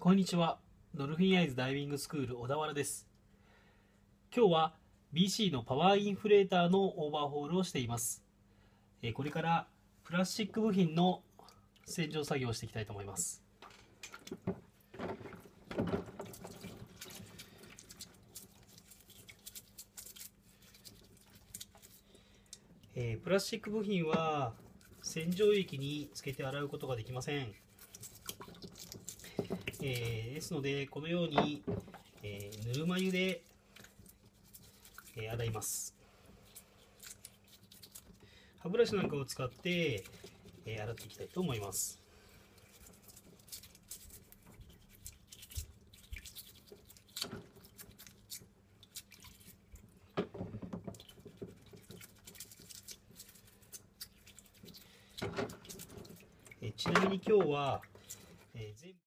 こんにちは。ドルフィンアイズダイビングスクール小田原です。今日は BC のパワーインフレーターのオーバーホールをしています。これからプラスチック部品の洗浄作業をしていきたいと思います。えー、プラスチック部品は洗浄液につけて洗うことができません。えー、ですので、このように、えー、ぬるま湯で、えー、洗います。歯ブラシなんかを使って、え洗っていきたいと思います。ちなみに今日は全部